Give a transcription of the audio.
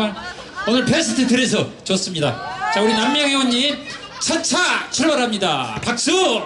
정말 오늘 베스트 드레서 좋습니다. 자 우리 남명희 언님 차차 출발합니다. 박수!